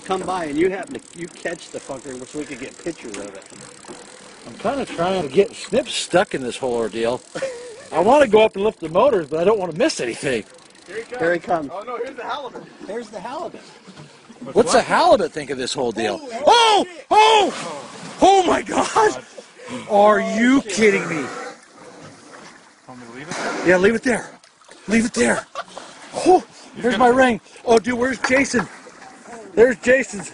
to come by and you happen to you catch the fucker so we could get pictures of it. I'm kind of trying to get Snips stuck in this whole ordeal. I want to go up and lift the motors, but I don't want to miss anything. Here he comes. Here he comes. Oh no, here's the halibut. There's the halibut. What's the halibut think of this whole deal? Oh! Oh! Oh, oh, oh my God! Are you kidding me? Want me to leave it? Yeah, leave it there. Leave it there. Oh, here's my ring. Oh, dude, where's Jason? There's Jason's.